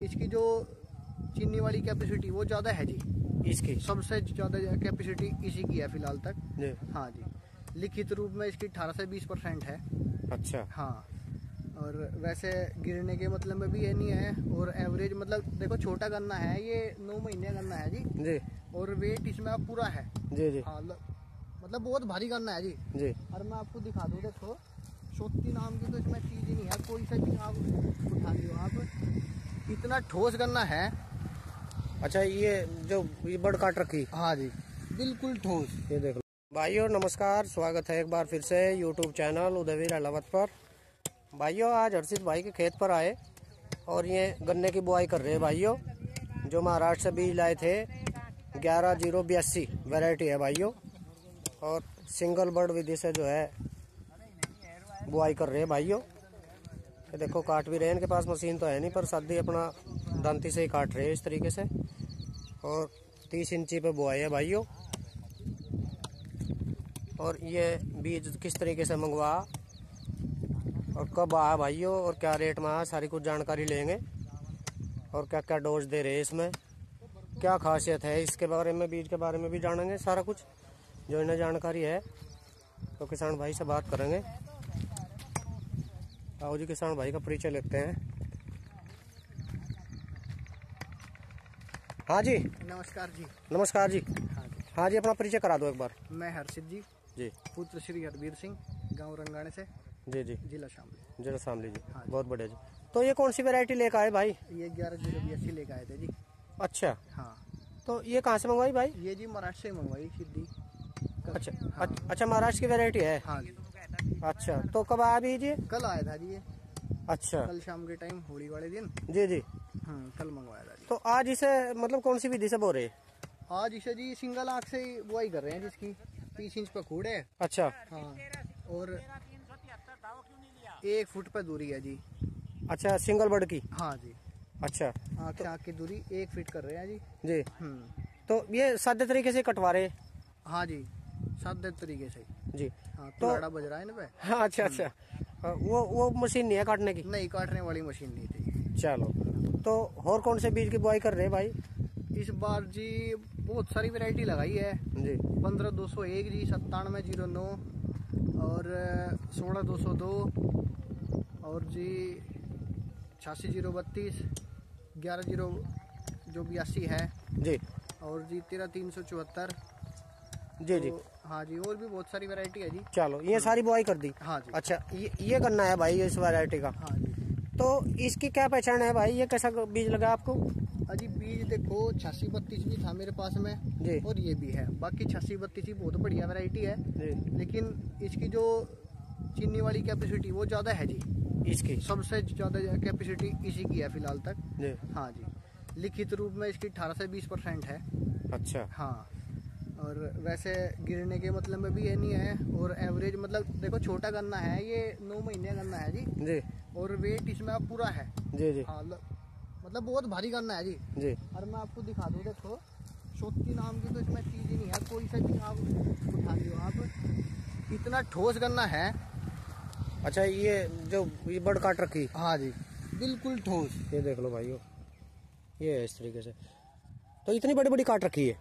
इसकी जो चीनी वाली कैपेसिटी वो ज़्यादा है जी। इसकी? सबसे ज़्यादा कैपेसिटी इसी की है फ़िलहाल तक। जी। हाँ जी। लिखित रूप में इसकी 18 से 20 परसेंट है। अच्छा। हाँ। और वैसे गिरने के मतलब में भी ये नहीं है। और एवरेज मतलब देखो छोटा गन्ना है ये नौ महीने गन्ना है जी। जी। और वेट इसमें अब पूरा है। जी जी। हाँ मतलब बहुत भारी गन्ना है जी। जी। और मैं आपको दिखा दूँ देखो सोती नाम की तो इसमें चीज़ ही नहीं है। कोई सा भी आप उठा लियो आप। इतना ठोस गन्ना है। अच्छा ये जो ये बड़ काट रखी। हाँ जी बिल्कुल ठोस। ये देख लो। भाइयों नमस्कार स्वागत है एक बार फिर से यूट्यूब चैनल उदयवीर अलावत पर। भाइयों आज हर्षित भाई के खेत पर आए और ये गन्ने की बुआई कर रहे हैं भाइयों जो महाराष्ट्र से बीज लाए थे। ग्यारह ज़ीरो बयासी वेराइटी है भाइयों और सिंगल बर्ड विधि से जो है बुआई कर रहे हैं भाइयों। ये देखो, काट भी रहे इनके पास मशीन तो है नहीं, पर सादी अपना दांती से ही काट रहे इस तरीके से। और तीस इंची पे बुआई है भाइयों। और ये बीज किस तरीके से मंगवा और कब आया भाइयों, और क्या रेट में आया, सारी कुछ जानकारी लेंगे। और क्या क्या डोज दे रहे हैं इसमें। क्या खासियत है, इसके बारे में, बीज के बारे में भी जानेंगे सारा कुछ। जो इन्हें जानकारी है तो किसान भाई से बात करेंगे। आओ जी किसान भाई का परिचय लेते हैं। हाँ जी। नमस्कार जी। नमस्कार जी। हाँ जी। हाँ जी अपना परिचय करा दो एक बार। मैं हर्षित जी। जी। पुत्र श्री हरबीर सिंह गाँव रंगाने से। जी जी। जिला शामली। जरा सामने जी। हाँ। बहुत बढ़िया जी। तो ये कौन सी वेरायटी लेकर आए भाई? ये ग्यारह ज़ीरो बयासी लेकर आए थे जी। अच्छा। हाँ। तो ये कहाँ से मंगवाई भाई? ये जी महाराष्ट्र से मंगवाई सिद्धि। अच्छा। हाँ। अच्छा- अच्छा महाराष्ट्र की वेरायटी है। हाँ जी। अच्छा तो कब आया बीज ये कल आया था जी ये। अच्छा। कल शाम के टाइम होली वाले दिन। जी जी। हम्म कल मंगवाया था जी। तो आज इसे मतलब कौन सी विधि से बो रहे आज इसे जी सिंगल आँख से ही बुआई कर रहे हैं जिसकी तीस इंच पे खूड़ है। अच्छा। हाँ और एक फुट पे दूरी है जी। अच्छा सिंगल बर्ड की? हाँ जी। अच्छा। आँख आँख की दूरी एक फीट कर रहे हैं जी। जी। हम्म। तो ये सादे तरीके से कटवा रहे हाँ जी सादे तरीके से। जी। हाँ तो- बज रहा है ना पे हाँ अच्छा अच्छा। हाँ, वो वो मशीन नहीं है काटने की? नहीं काटने वाली मशीन नहीं थी। चलो। तो और कौन से बीज की बुआई कर रहे हैं भाई? इस बार जी बहुत सारी वैरायटी लगाई है। जी। पंद्रह दो सौ एक जी सत्तानवे ज़ीरो नौ और सोलह दो सौ दो और जी छियासी ज़ीरो बत्तीस ग्यारह ज़ीरो जो बयासी है। जी। और जी तेरह तीन सौ चौहत्तर। जी जी। तो हाँ जी और भी बहुत सारी वैरायटी है जी। चलो ये सारी बुआई कर दी। हाँ जी। अच्छा ये ये करना है भाई इस वैरायटी का। हाँ जी। तो इसकी क्या पहचान है भाई? ये कैसा बीज लगा आपको? अजी बीज देखो छियासी बत्तीस भी था मेरे पास में जी। और ये भी है। बाकी छियासी बत्तीस ही बहुत बढ़िया वैरायटी है। जी। लेकिन इसकी जो चीनी वाली कैपेसिटी वो ज़्यादा है जी। इसकी? सबसे ज़्यादा कैपेसिटी इसी की है फ़िलहाल तक। जी। हाँ जी। लिखित रूप में इसकी 18 से 20 परसेंट है। अच्छा। हाँ। और वैसे गिरने के मतलब में भी ये नहीं है और एवरेज मतलब देखो छोटा गन्ना है ये नौ महीने गन्ना है जी। जी। और वेट इसमें अब पूरा है। जी जी। हाँ मतलब बहुत भारी गन्ना है जी। जी। और मैं आपको दिखा दूँ देखो सोती नाम की तो इसमें चीज़ ही नहीं है कोई सा भी आप उठा लियो आप। इतना ठोस गन्ना है। अच्छा ये जो ये बड़ काट रखी। हाँ जी बिल्कुल ठोस। ये देख लो भाइयों ये है इस तरीके से। तो इतनी बड़ी बड़ी काट रखी है?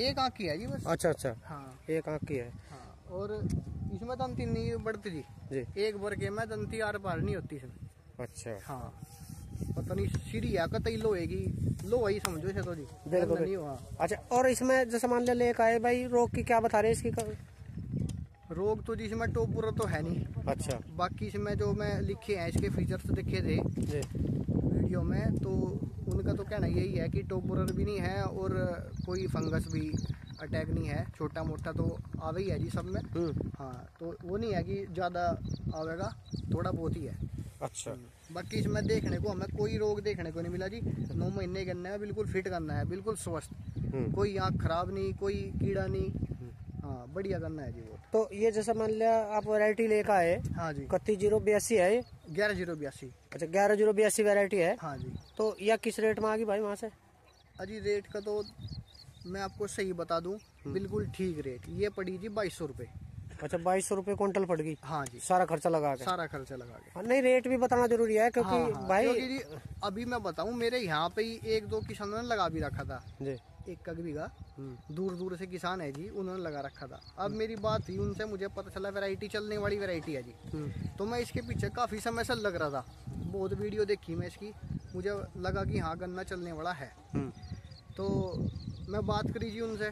एक आँख की है जी बस। अच्छा अच्छा। हाँ। एक आँख की है। हाँ और इसमें दंती नहीं बढ़ती जी। जी। एक वर्ग में दंती आर पार नहीं होती इसमें। अच्छा। हाँ। पता नहीं सीढ़ी है कतई लोहेगी लो ही समझो इसे तो जी। बिल्कुल। नहीं हुआ अच्छा और इसमें जैसे मान लिया लेकर आए भाई रोग की क्या बता रहे हैं इसकी रोग तो जी इसमें टॉप पूरा तो है नहीं। अच्छा। बाकी इसमें जो मैं लिखे हैं इसके फीचर्स देखे थे जी। वीडियो में तो उनका तो कहना यही है कि टोपोरर भी नहीं है और कोई फंगस भी अटैक नहीं है छोटा मोटा तो आवे ही है जी सब में हाँ तो वो नहीं है कि ज़्यादा आवेगा थोड़ा बहुत ही है अच्छा बाकी इसमें देखने को हमें कोई रोग देखने को नहीं मिला जी नौ महीने करना है बिल्कुल फिट करना है बिल्कुल स्वस्थ कोई आँख खराब नहीं कोई कीड़ा नहीं हाँ बढ़िया करना है जी वो तो ये जैसा मान लिया आप वैरायटी लेकर आए हाँ जी। इकतीस ज़ीरो बयासी है ग्यारह ज़ीरो बयासी। अच्छा ग्यारह ज़ीरो बयासी वेरायटी है। हाँ जी। तो यह किस रेट में आ गई भाई वहाँ से? अजी रेट का तो मैं आपको सही बता दूँ बिल्कुल ठीक रेट ये पड़ी जी बाईस सौ रुपये अच्छा बाईस सौ रुपये क्विंटल पड़ गई। हाँ जी। सारा खर्चा लगा के। सारा खर्चा लगा के। हाँ, नहीं रेट भी बताना ज़रूरी है क्योंकि हाँ, हाँ, भाई क्योंकि जी अभी मैं बताऊँ मेरे यहाँ पे ही एक दो किसानों ने लगा भी रखा था। जी। एक कग बीघा। हम्म, दूर दूर से किसान है जी उन्होंने लगा रखा था। अब मेरी बात थी उनसे मुझे पता चला वैरायटी चलने वाली वैरायटी है जी। हम्म, तो मैं इसके पीछे काफ़ी समय से लग रहा था। बहुत वीडियो देखी मैं इसकी। मुझे लगा कि हाँ गन्ना चलने वाला है। हम्म, तो मैं बात करी जी उनसे।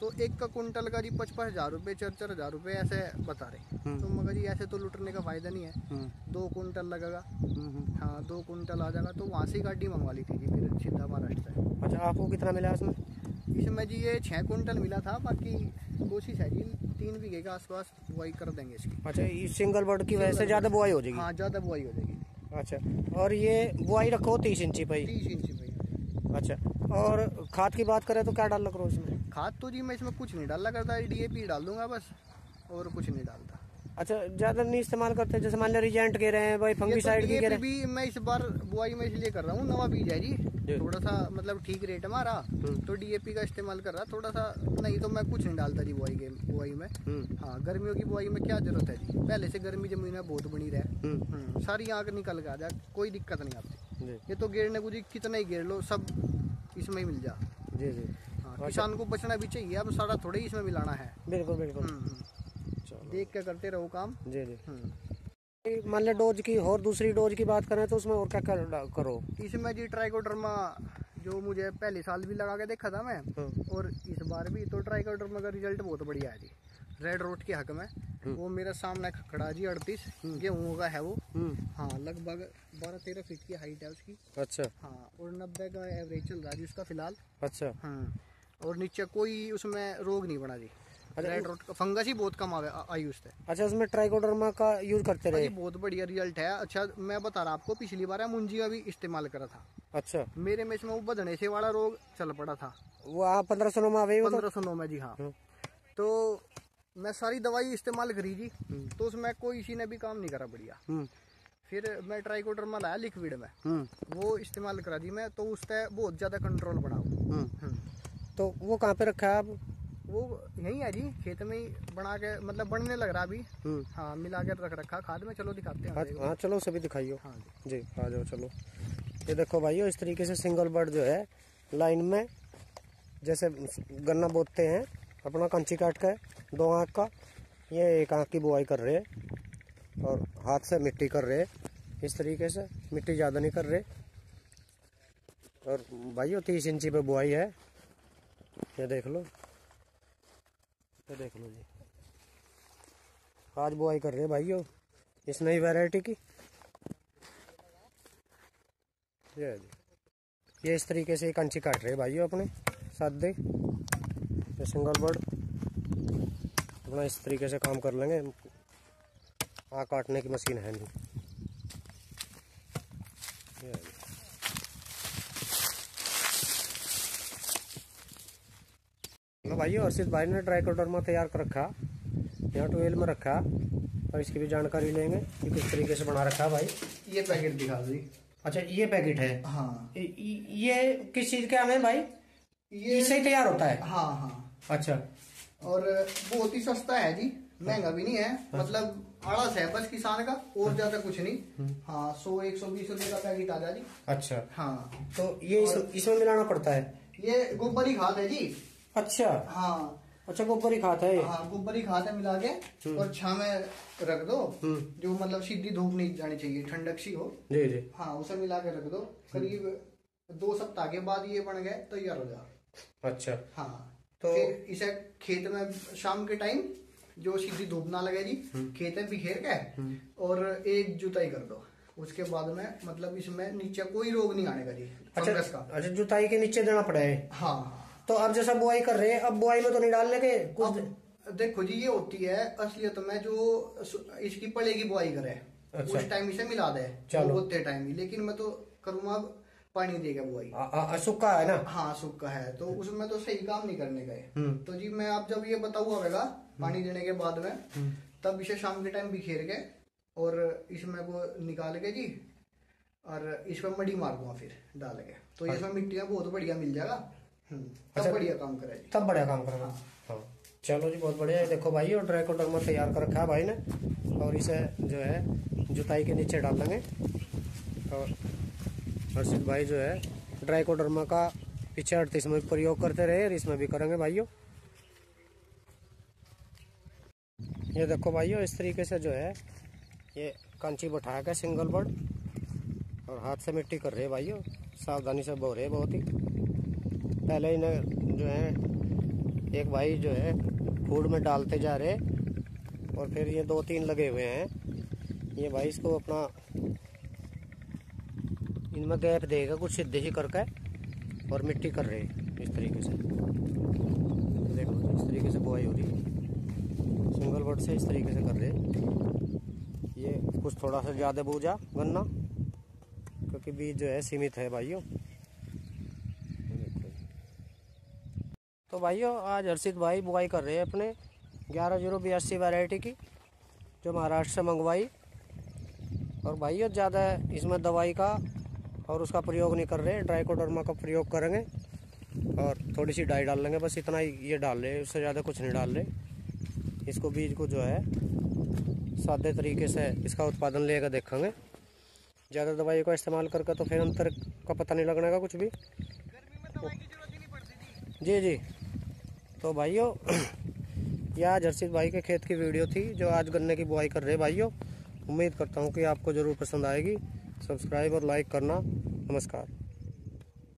तो एक का कुंटल का जी पचपन हज़ार रुपये चार हज़ार रुपये ऐसे बता रहे हम्म। तो मगर जी ऐसे तो लुटने का फ़ायदा नहीं है। हम्म, दो कुंटल लगेगा। हम्म। हाँ दो कुंटल आ जाएगा तो वहाँ से गाड़ी मंगवा ली थी जी फिर सीधा महाराष्ट्र से। अच्छा आपको कितना मिला उसमें? इसमें जी ये छः कुंटल मिला था बाकी कोशिश है जी तीन बीघे के आसपास बुआई कर देंगे इसकी। अच्छा ये सिंगल बर्ड की वजह से ज़्यादा बुआई हो जाएगी? हाँ ज़्यादा बुआई हो जाएगी। अच्छा और ये बुआई रखो तीस इंची पे ही। तीस इंच पे अच्छा और खाद की बात करें तो क्या डाल करो इसमें खाद तो जी मैं इसमें कुछ नहीं डाला करता डीएपी डाल दूँगा बस और कुछ नहीं डालता। अच्छा ज़्यादा नहीं इस्तेमाल करते जैसे मान लिया रिजेंट कह रहे हैं भाई ये तो फंगीसाइड की कह रहे भी मैं इस बार बुआई में इसलिए कर रहा हूँ नवा बीज है जी। थोड़ा सा मतलब ठीक रेट हमारा हम्म। तो डीएपी का इस्तेमाल कर रहा थोड़ा सा नहीं तो मैं कुछ नहीं डालता जी बुआई के बुआई में। हम्म, हाँ गर्मियों की बुआई में क्या ज़रूरत है जी? पहले से गर्मी ज़मीन में बहुत बनी रहे। हम्म, सारी आँख निकल के आ जाए कोई दिक्कत नहीं आती ये तो गेरने को जी कितना ही गेर लो सब इसमें ही मिल जा। जी जी। हाँ, किसान को बचना भी चाहिए अब सारा थोड़ा ही इसमें मिलाना है। बिल्कुल बिल्कुल। हम्म, हम्म। चलो। देख के करते रहो काम। जी जी। हम्म। मान लो डोज की और दूसरी डोज की बात करें तो उसमें और क्या कर, करो? इसमें जी ट्राइकोडर्मा जो मुझे पहले साल भी लगा के देखा था मैं हम्म, और इस बार भी तो ट्राइकोडर्मा का रिज़ल्ट बहुत बढ़िया है जी। रेड रोड के हक में वो मेरा सामने खड़ा जी अड़तीस गेहूँ का है वो। हम्म, हाँ लगभग बारह तेरह फीट की हाइट है उसकी। अच्छा। हाँ और नब्बे का एवरेज चल रहा जी उसका फ़िलहाल। अच्छा। हाँ और नीचे कोई उसमें रोग नहीं बना जी। अच्छा, रेड रोड का फंगस ही बहुत कम आई उससे। अच्छा उसमें ट्राइकोडर्मा का यूज़ करते हाँ रहे बहुत बढ़िया रिज़ल्ट है। अच्छा मैं बता रहा आपको पिछली बार मुंजिया भी इस्तेमाल करा था। अच्छा। मेरे में इसमें वो बदने से वाला रोग चल पड़ा था। वो आप पंद्रह सौ में आवे हो तो। पंद्रह सौ नौ में जी हाँ। हम्म, तो मैं सारी दवाई इस्तेमाल करी जी। हम्म। तो उसमें कोई इसी ने भी काम नहीं करा बढ़िया। हम्म, फिर मैं ट्राइकोडर्मा लाया लिक्विड में। हम्म, वो इस्तेमाल करा जी मैं तो उससे बहुत ज़्यादा कंट्रोल। हम्म। तो वो कहाँ पे रखा है आप? वो यही है जी खेत में ही बना के मतलब बढ़ने लग रहा अभी। हाँ मिला के रख रखा खाद में चलो दिखाते हैं हाँ चलो सभी दिखाइयो। हाँ जी। जी आ जाओ चलो। ये देखो भाइयों इस तरीके से सिंगल बर्ड जो है लाइन में जैसे गन्ना बोते हैं अपना कंची काट के दो आँख का। ये एक आँख की बुआई कर रहे हैं और हाथ से मिट्टी कर रहे हैं। इस तरीके से मिट्टी ज़्यादा नहीं कर रहे। और भाइयों, तीस इंची पे बुआई है। ये देख लो। ये देख लो जी। आज बुआई कर रहे हैं भाइयों, इस नई वैरायटी की। ये जी। ये इस तरीके से एक कंची काट रहे हैं भाइयों अपने। साथ दे सिंगल बर्ड। अपना इस तरीके से काम कर लेंगे। आ काटने की मशीन है नहीं। ये है। भाइयों हर्षित भाई ने ट्राइकोडर्मा तैयार कर रखा। यहाँ ट्वेल्व में रखा। और इसकी भी जानकारी लेंगे कि किस तरीके से बना रखा है भाई। ये पैकेट दिखा दो। अच्छा ये पैकेट है? हाँ। ये- ये किस चीज़ का है भाई? ये इससे ही तैयार होता है? हाँ हाँ। अच्छा। और बहुत ही सस्ता है जी। महँगा भी नहीं है। मतलब आड़स है बस किसान का और ज़्यादा कुछ नहीं। हाँ सौ एक सौ बीस रुपए का पैकेट आ जा जी। अच्छा। हाँ। तो ये इस, इसमें मिलाना पड़ता है? ये गोबरी खाद है जी। अच्छा। हाँ। अच्छा गोबर ही खाता है हाँ गोबरी खाद है मिला के। और छा में रख दो। हम्म। जो मतलब सीधी धूप नहीं जानी चाहिए ठंडक सी हो। जी जी। हाँ उसे मिला के रख दो। करीब दो सप्ताह के बाद ये बन गए तैयार हो जाए अच्छा। हाँ। तो- इसे खेत में शाम के टाइम जो सीधी धूप ना लगे जी खेत में बिखेर के और एक जुताई कर दो। उसके बाद में मतलब इसमें नीचे कोई रोग नहीं आने का जी अच्छा का। अच्छा जुताई के नीचे देना पड़ा। है। हाँ तो अब जैसा बुआई कर रहे हैं अब बुआई में तो नहीं डालने के? कुछ देखो जी ये होती है असलियत में जो इसकी पड़े की बुआई करे। अच्छा। उस टाइम इसे मिला दे चलो। टाइम ही। लेकिन मैं तो करूँगा पानी देगा बुआई। आ, आ, सूखा है ना? हाँ सूखा है। तो उसमें तो सही काम नहीं करने का है हम्म। तो जी मैं आप जब ये बताऊँ होगा पानी देने के बाद में तब इसे शाम के टाइम बिखेर के और इसमें को निकाल के जी और इसमें मड़ी मार दूँगा फिर डाल के। तो इसमें मिट्टी बहुत बढ़िया मिल जाएगा। हम्म, तब अच्छा। बढ़िया काम करेगी तब बढ़िया काम करना हाँ। चलो जी बहुत बढ़िया। है देखो भाई और ड्राई ड्राइकोडर्मा तैयार कर रखा है भाई ने। और इसे जो है जुताई के नीचे डाल देंगे। और हर्षित भाई जो है ड्राइकोडर्मा का पीछे अड़तीस में प्रयोग करते रहे और इसमें भी करेंगे भाइयों। ये देखो भाइयों, इस तरीके से जो है, ये कंची बैठा के सिंगल बर्ड और हाथ से मिट्टी कर रहे भाइयों। सावधानी से बो रहे बहुत ही। पहले इन्हें जो है, एक भाई जो है, फ़ूड में डालते जा रहे और फिर ये दो तीन लगे हुए हैं। ये भाई इसको अपना इनमें गैप देगा, कुछ सीधे ही करके और मिट्टी कर रहे इस तरीके से। देखो, इस तरीके से बुआई हो रही है। सिंगल बर्ड से इस तरीके से कर रहे ये कुछ थोड़ा सा ज़्यादा बूझा गन्ना क्योंकि बीज जो है सीमित है भाइयों। तो भाइयों, आज हर्षित भाई बुआई कर रहे हैं अपने ग्यारह ज़ीरो बयासी वैरायटी की, जो महाराष्ट्र से मंगवाई। और भाइयों, ज़्यादा इसमें दवाई का और उसका प्रयोग नहीं कर रहे ड्राइकोडर्मा का प्रयोग करेंगे और थोड़ी सी डाई डाल लेंगे, बस इतना ही ये डाल रहे उससे ज़्यादा कुछ नहीं डाल रहे। इसको बीज को जो है, सादे तरीके से इसका उत्पादन लेकर देखेंगे। ज़्यादा दवाई का इस्तेमाल करके तो फिर अंतर का पता नहीं लगने का कुछ भी। जी जी। तो भाइयों, यह आज भाई के खेत की वीडियो थी, जो आज गन्ने की बुआई कर रहे भाइयों, उम्मीद करता हूँ कि आपको ज़रूर पसंद आएगी। सब्सक्राइब और लाइक करना नमस्कार।